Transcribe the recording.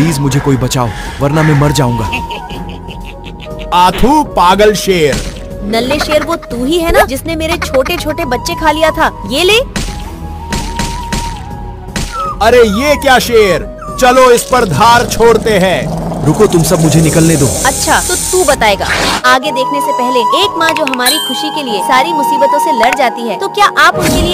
Please मुझे कोई बचाओ वरना मैं मर जाऊँगा। आथू पागल शेर। नल्ले शेर वो तू ही है ना जिसने मेरे छोटे छोटे बच्चे खा लिया था। ये ले। अरे ये क्या शेर? चलो इस पर धार छोड़ते हैं। रुको तुम सब मुझे निकलने दो। अच्छा तो तू बताएगा। आगे देखने से पहले एक माँ जो हमारी खुशी के लिए सारी मुसीबतों से लड़ जाती है तो क्या आप उनके लिए